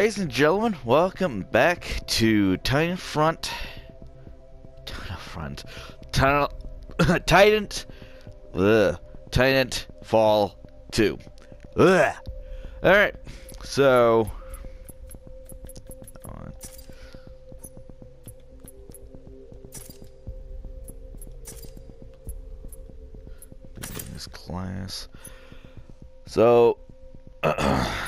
Ladies and gentlemen, welcome back to Titan Front. Titan Front. Titan. Titan. Titan Fall 2. Ugh. Alright, so. this class. So.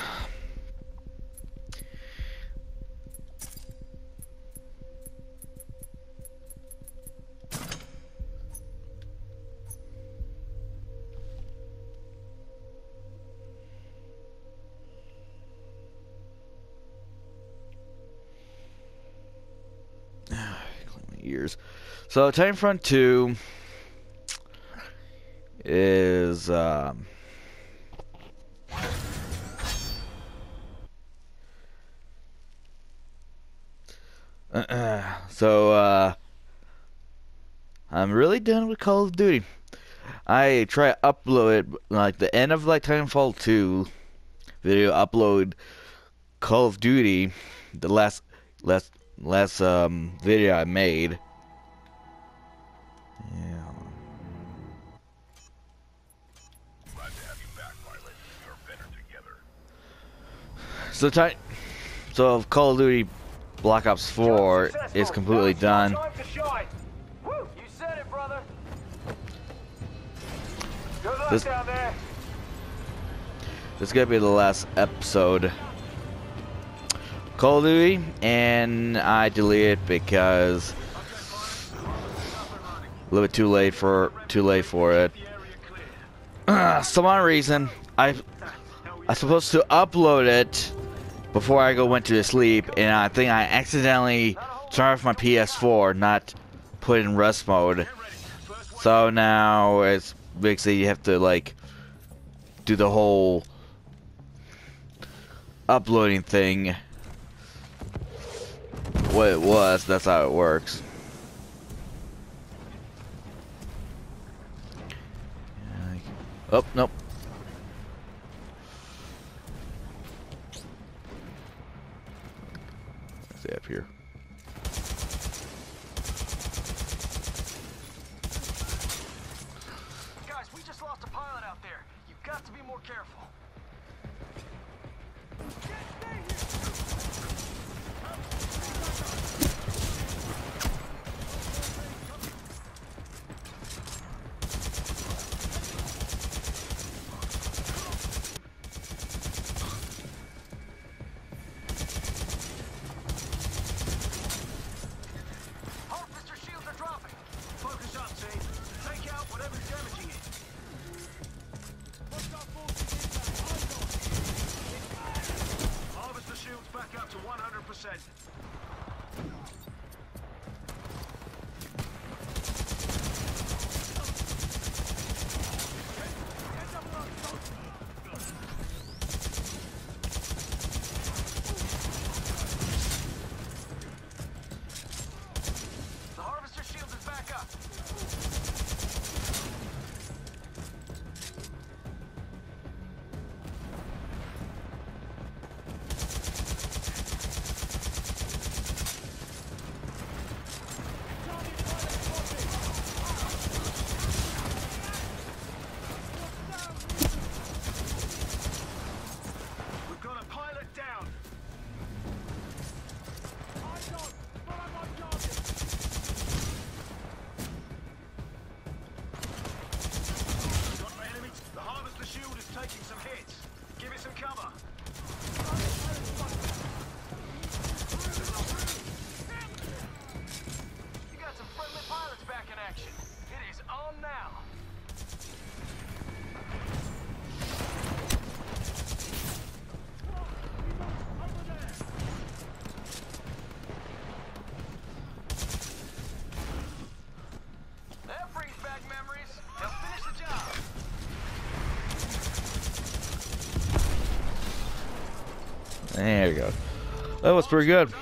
So Titanfront 2 is um, so uh, I'm really done with Call of Duty. I try upload it like the end of like Titanfall 2 video upload Call of Duty the last last last um, video I made. Yeah. So tight. so Call of Duty Black Ops 4 is completely done. This, this is gonna be the last episode. Call of Duty, and I deleted it because a little bit too late for too late for it. Uh, some odd reason, I I supposed to upload it before I go went to sleep, and I think I accidentally turned off my PS4, not put in rest mode. So now it's basically you have to like do the whole uploading thing what it was, that's how it works. Oh, nope. Stay up here. Memories. They'll finish the job. There you go. That was pretty good.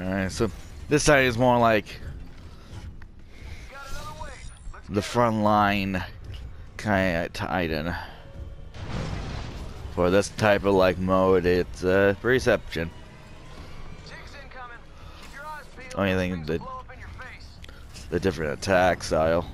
Alright, so this side is more like the front line kind of Titan. For this type of like mode, it's uh, peeled. Only thing that-. The different attack style.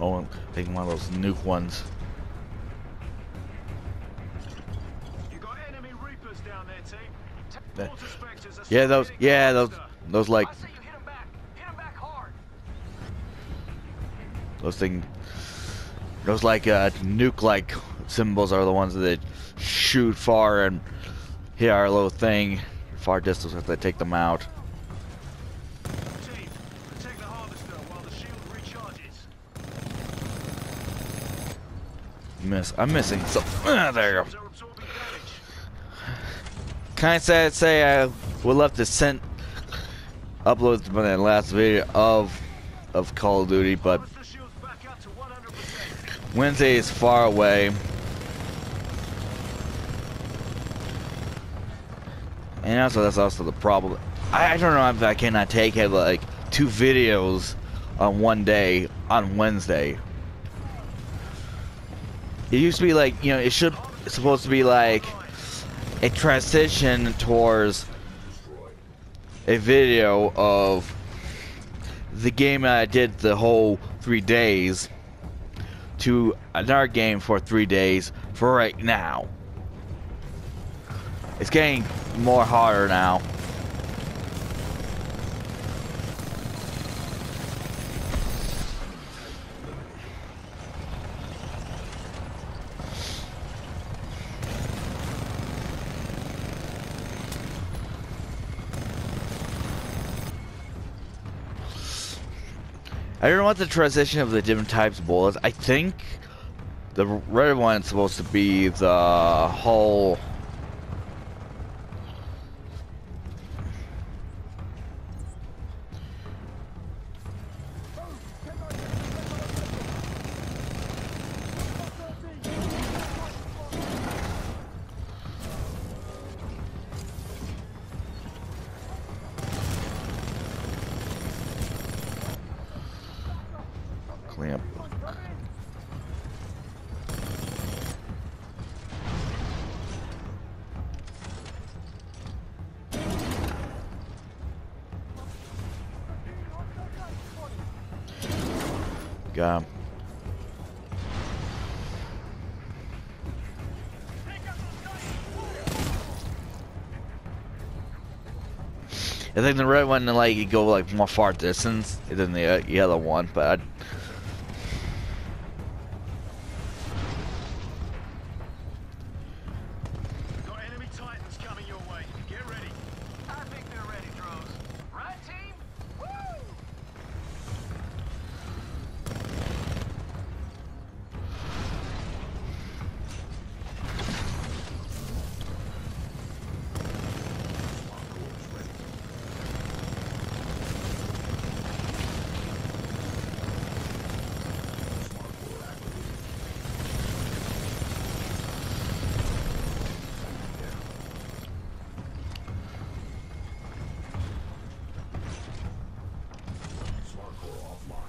Oh, I'm taking one of those nuke ones. You got enemy reapers down there, team. That- Mortar specters are Yeah, those. Yeah, those. Those like I say you hit 'em back. Hit 'em back hard. those thing. Those like uh, nuke-like symbols are the ones that shoot far and hit our little thing far distance if they take them out. Team, protect the harvester while the shield recharges. Miss. I'm missing. So ah, there you go. Kind of sad to say I would love to send upload my last video of of Call of Duty, but Harvester shields back up to 100%. Wednesday is far away. And also, that's also the problem. I, I don't know if I cannot take uh, like two videos on one day on Wednesday. It used to be like you know it should it's supposed to be like a transition towards a video of the game I did the whole three days to another game for three days for right now. It's getting more harder now. I don't know what the transition of the different types of bullets. I think the red one is supposed to be the whole. Him. I think the red one, like, you go like more far distance than the uh, yellow one, but I, smart.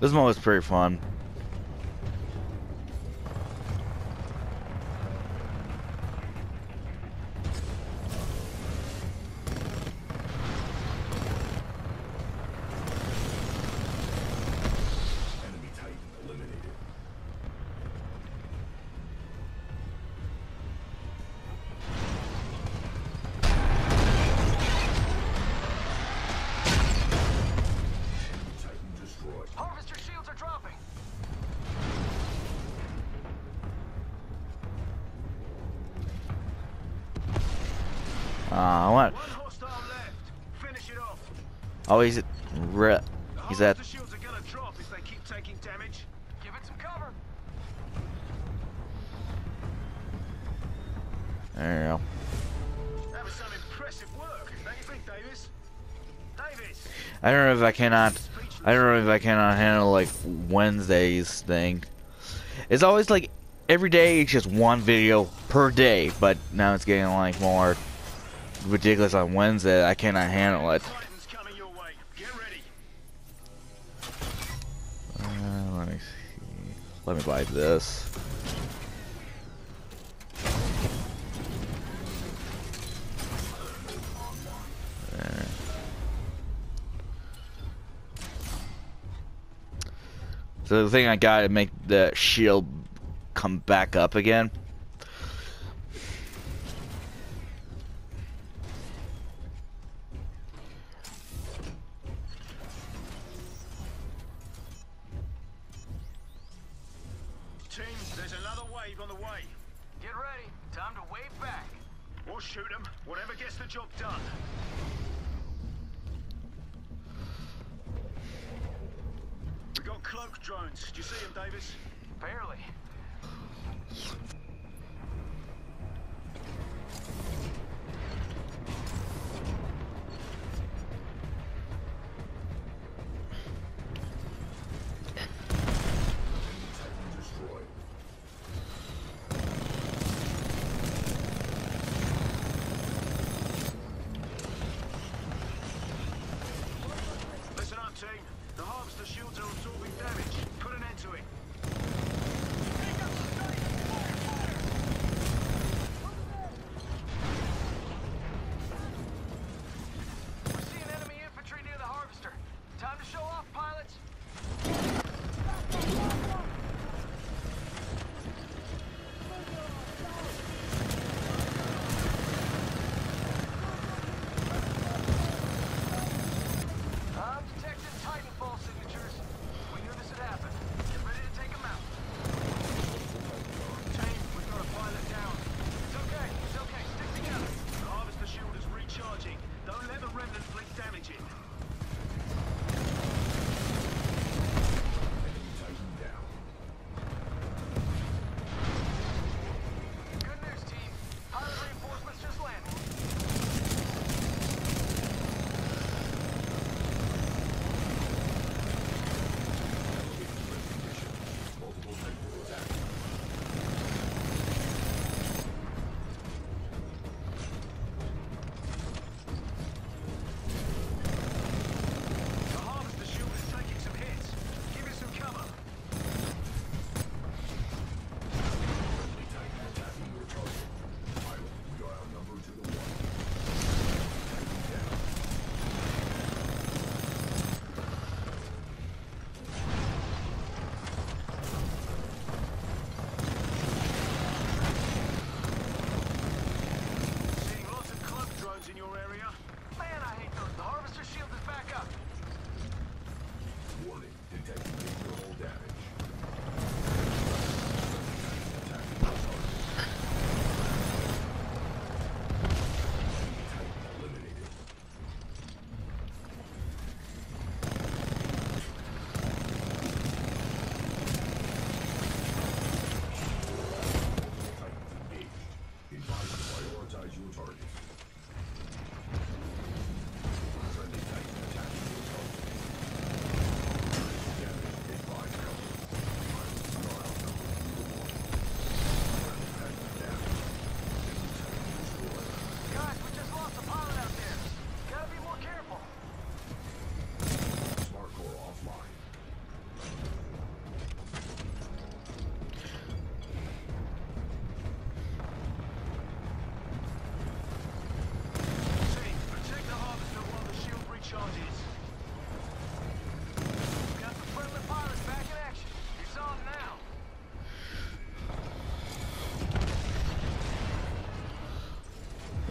This mode is pretty fun. is that There you go. Work, think, Davis? Davis. I don't know if I cannot. I don't know if I cannot handle like Wednesday's thing. It's always like every day it's just one video per day, but now it's getting like more ridiculous on Wednesday. I cannot handle it. Let me buy this. So the thing I got to make the shield come back up again. Cloak drones. Do you see them, Davis? Barely. Don't let the remnants inflict damage in.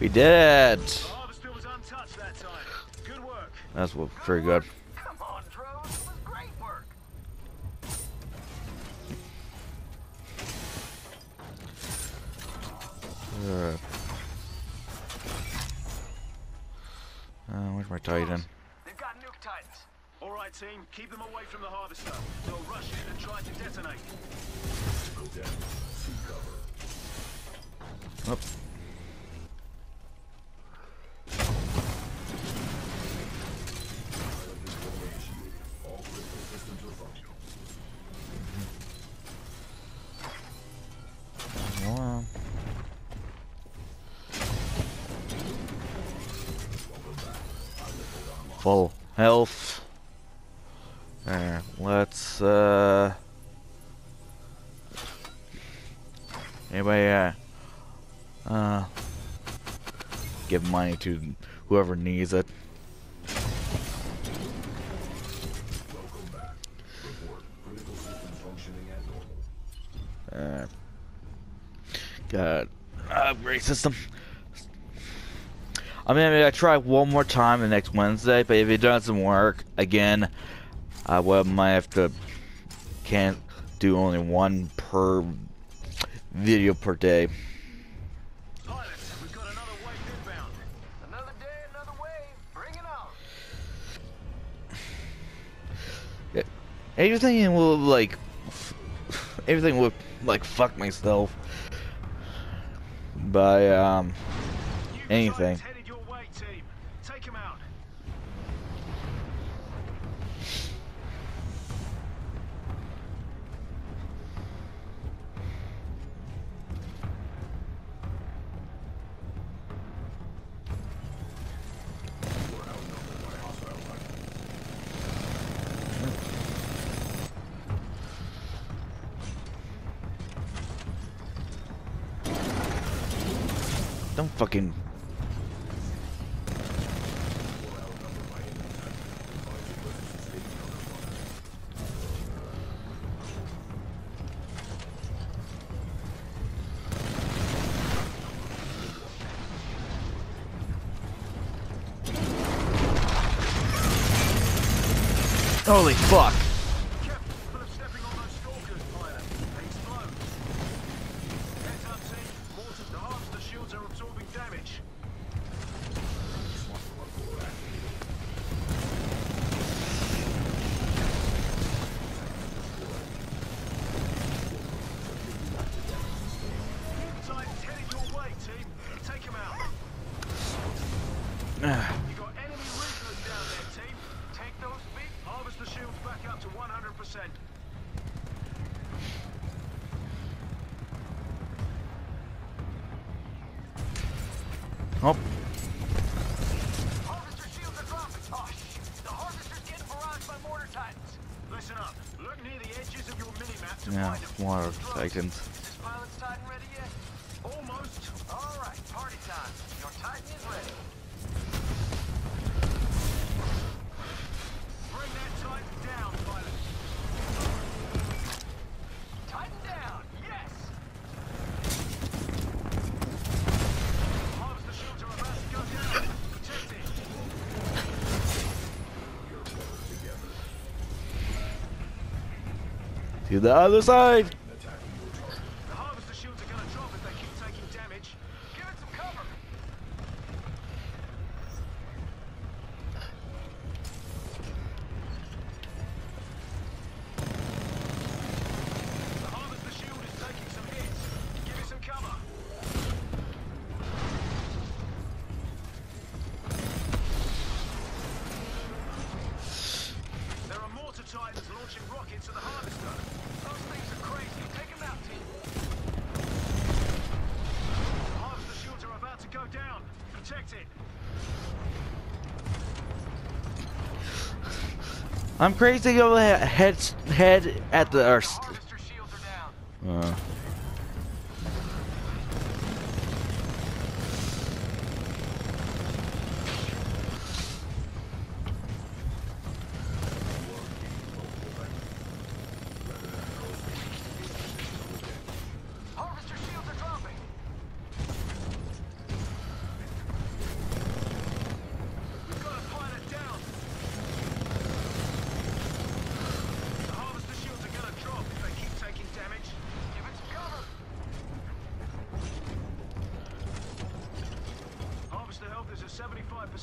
We did it! That's well, pretty good. On, uh, uh, where's my Titan? They've got nuke Titans. All right, team, keep them away from the harvester. They'll rush in and try to detonate. Oops. to whoever needs it. Uh, got upgrade system. I mean, I mean, I try one more time the next Wednesday, but if it doesn't work again, I will might have to can't do only one per video per day. Everything will like, everything will like fuck myself by um anything. Holy fuck. the other side. I'm crazy over head head at the earth.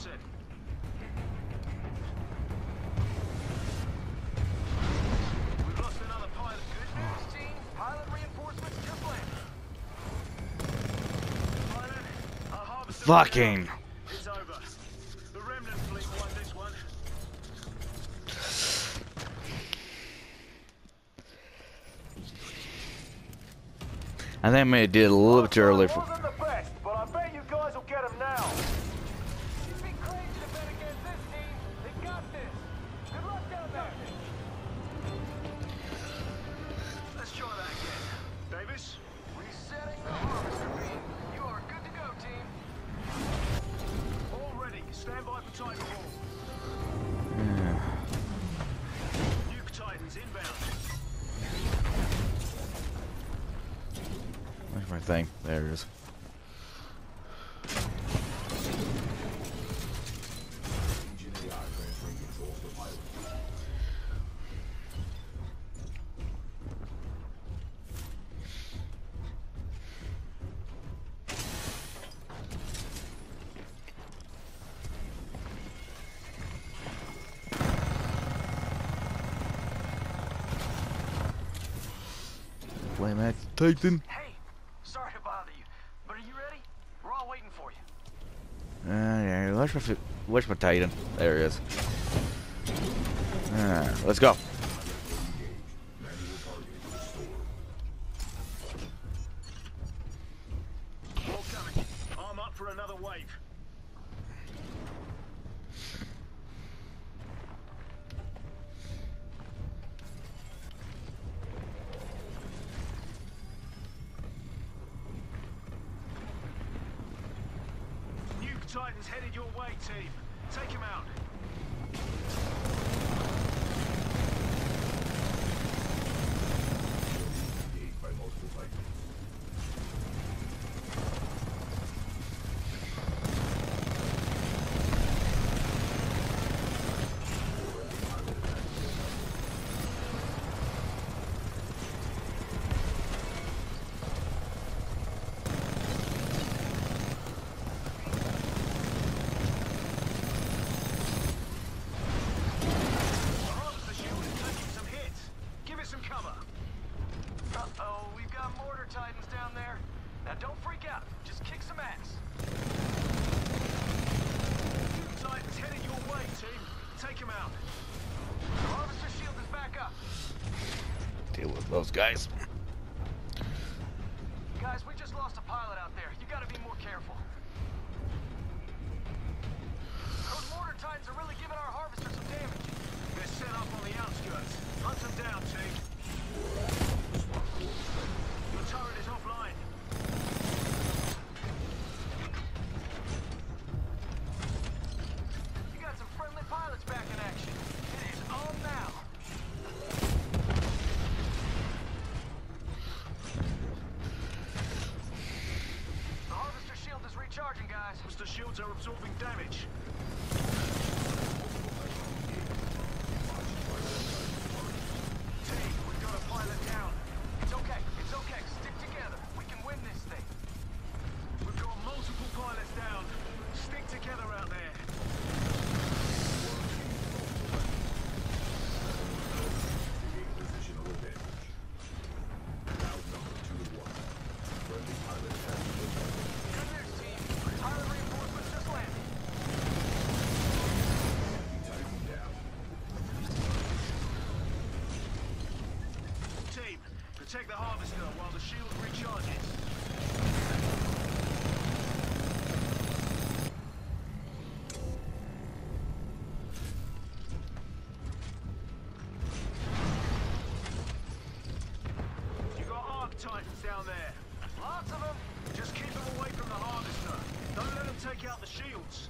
city. We've lost another pilot. Good news, team. Pilot reinforcements just landed. Pilot, Fucking. Over. The remnant fleet won this one. I think I may have did a little bit too early for thing. There it is. Blame Titan. where's my Titan? There he is. Ah, let's go. Titan's headed your way, team. Take him out. guys. Charging, guys. Mr. Shields are absorbing damage. lots of them. Just keep them away from the harvester. Don't let them take out the shields.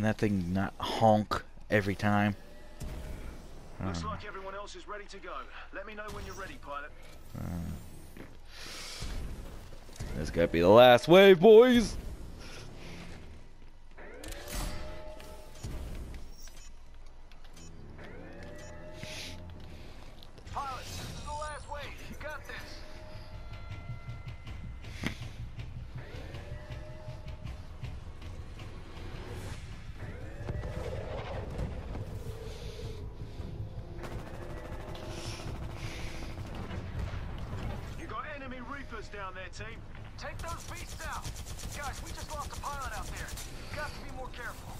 Can that thing not honk every time? Looks um, like everyone else is ready to go. Let me know when you're ready, pilot. Uh, this gotta be the last wave, boys! down there, team. Take those beasts out. Guys, we just lost a pilot out there. Got to be more careful.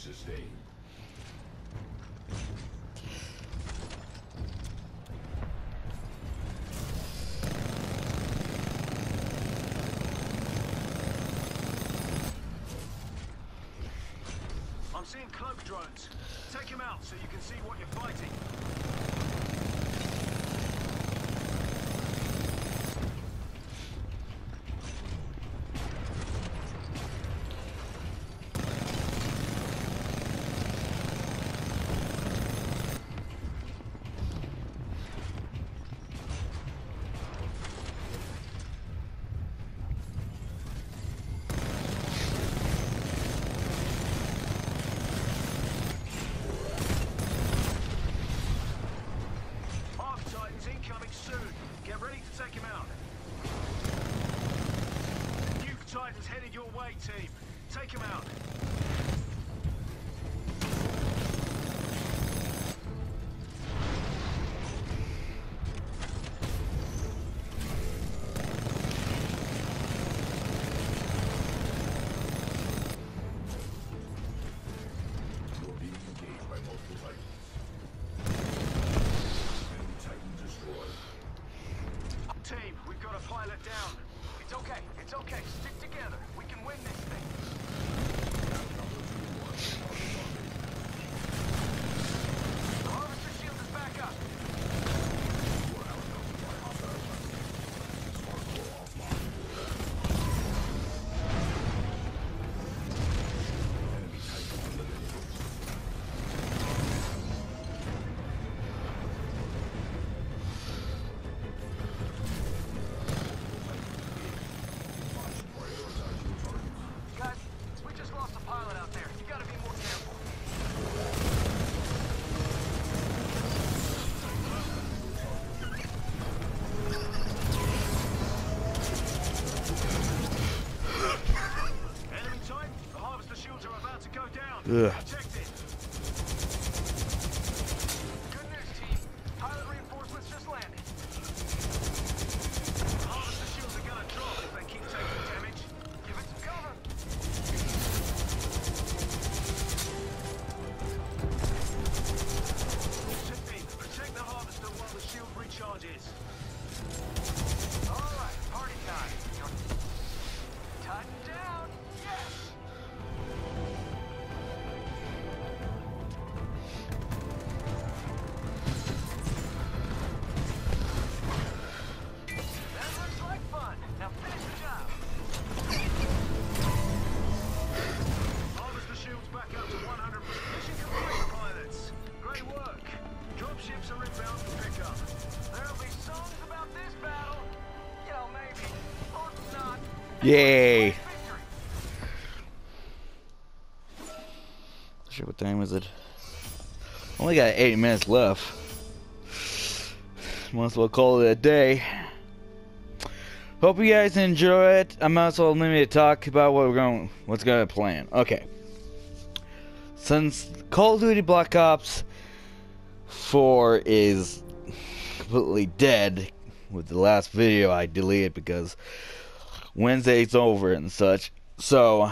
sustained. I'm seeing cloak drones. Take him out so you can see what you're fighting. Take him out. Ugh. Yay. Shit, what time is it? Only got eight minutes left. Might as well call it a day. Hope you guys enjoy it. I'm also limited to talk about what we're going, what's going to plan. Okay. Since Call of Duty Black Ops 4 is completely dead with the last video I deleted because Wednesday's over and such. So,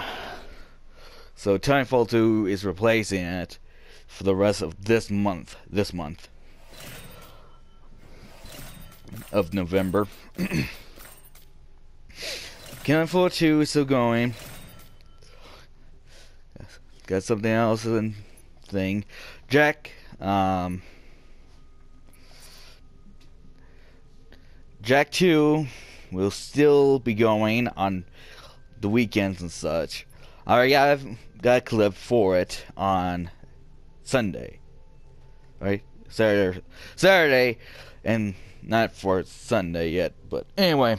so Titanfall 2 is replacing it for the rest of this month. This month of November. Floor 2 is still going. Got something else in thing. Jack, um, Jack 2 will still be going on the weekends and such. I already got, got a clip for it on Sunday. Right? Saturday, Saturday, and not for Sunday yet, but anyway,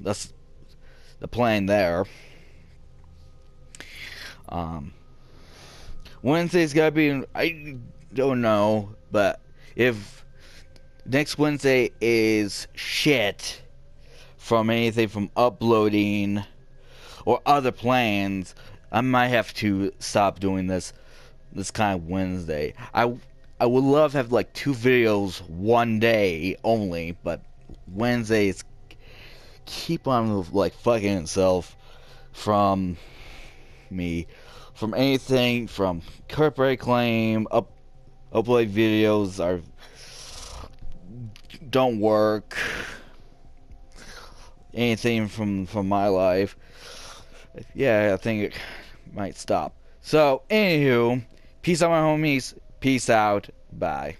that's the plan there. Um, Wednesday's gotta be, I don't know, but if next Wednesday is shit from anything from uploading or other plans, I might have to stop doing this this kind of Wednesday. I I would love to have like two videos one day only, but Wednesdays keep on like fucking itself from me. From anything from corporate claim up upload videos are don't work anything from from my life yeah i think it might stop. So anywho peace out my homies. Peace out. Bye